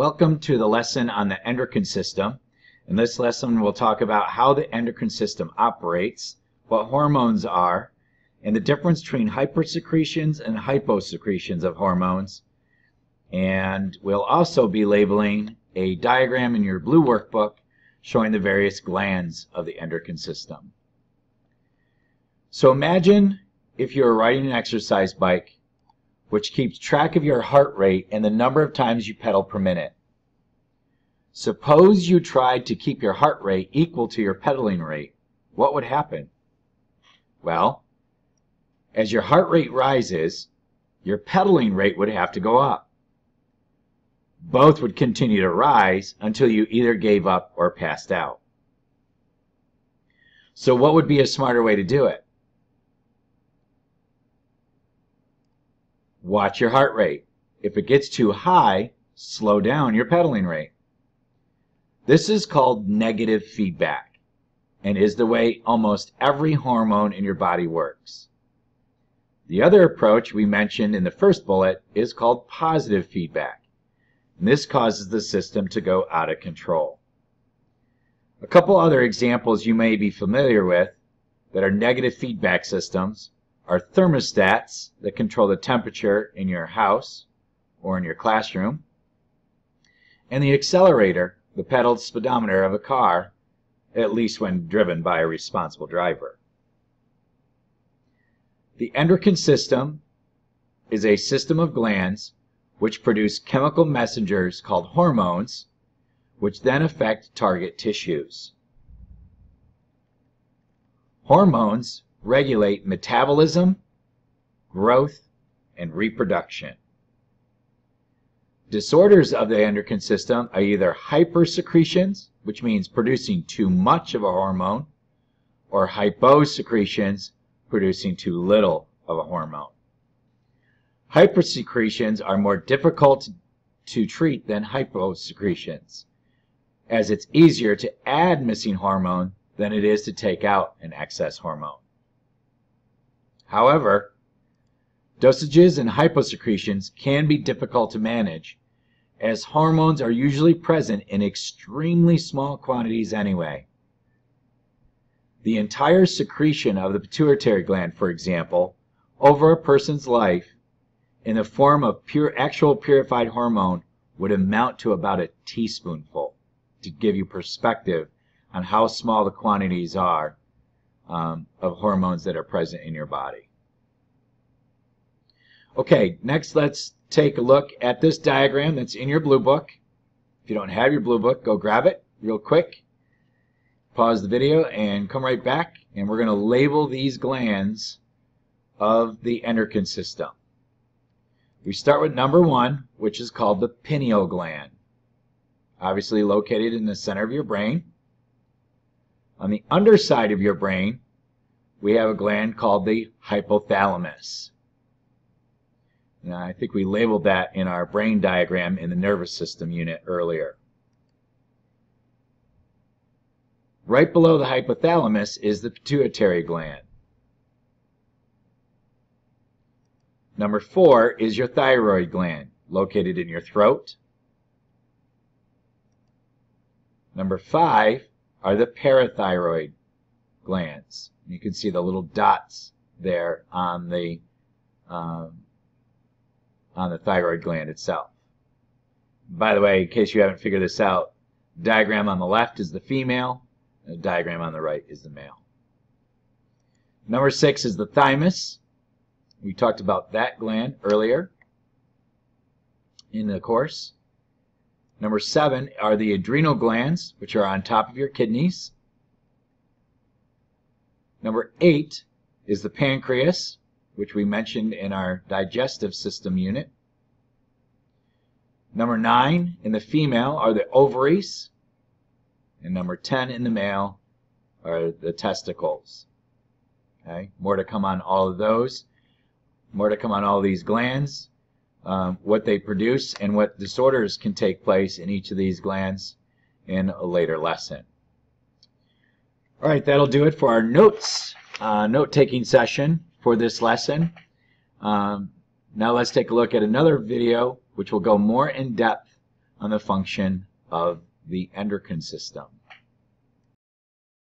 Welcome to the lesson on the endocrine system. In this lesson, we'll talk about how the endocrine system operates, what hormones are, and the difference between hypersecretions and hyposecretions of hormones. And we'll also be labeling a diagram in your blue workbook showing the various glands of the endocrine system. So imagine if you were riding an exercise bike which keeps track of your heart rate and the number of times you pedal per minute. Suppose you tried to keep your heart rate equal to your pedaling rate. What would happen? Well, as your heart rate rises, your pedaling rate would have to go up. Both would continue to rise until you either gave up or passed out. So what would be a smarter way to do it? Watch your heart rate. If it gets too high, slow down your pedaling rate. This is called negative feedback and is the way almost every hormone in your body works. The other approach we mentioned in the first bullet is called positive feedback. And this causes the system to go out of control. A couple other examples you may be familiar with that are negative feedback systems are thermostats that control the temperature in your house or in your classroom, and the accelerator, the pedal speedometer of a car, at least when driven by a responsible driver. The endocrine system is a system of glands which produce chemical messengers called hormones, which then affect target tissues. Hormones regulate metabolism, growth, and reproduction. Disorders of the endocrine system are either hypersecretions, which means producing too much of a hormone, or hyposecretions, producing too little of a hormone. Hypersecretions are more difficult to treat than hyposecretions, as it's easier to add missing hormone than it is to take out an excess hormone. However, dosages and hyposecretions can be difficult to manage, as hormones are usually present in extremely small quantities anyway. The entire secretion of the pituitary gland, for example, over a person's life in the form of pure actual purified hormone would amount to about a teaspoonful to give you perspective on how small the quantities are um, of hormones that are present in your body. Okay, next let's take a look at this diagram that's in your blue book. If you don't have your blue book, go grab it real quick. Pause the video and come right back and we're going to label these glands of the endocrine system. We start with number one, which is called the pineal gland. Obviously located in the center of your brain. On the underside of your brain, we have a gland called the hypothalamus. Now, I think we labeled that in our brain diagram in the nervous system unit earlier. Right below the hypothalamus is the pituitary gland. Number four is your thyroid gland, located in your throat. Number five are the parathyroid glands. You can see the little dots there on the um, on the thyroid gland itself. By the way, in case you haven't figured this out, diagram on the left is the female, the diagram on the right is the male. Number six is the thymus. We talked about that gland earlier in the course. Number seven are the adrenal glands, which are on top of your kidneys. Number eight is the pancreas, which we mentioned in our digestive system unit. Number nine in the female are the ovaries, and number 10 in the male are the testicles. Okay, more to come on all of those. More to come on all these glands um, what they produce, and what disorders can take place in each of these glands in a later lesson. All right, that'll do it for our notes, uh, note-taking session for this lesson. Um, now let's take a look at another video which will go more in depth on the function of the endocrine system.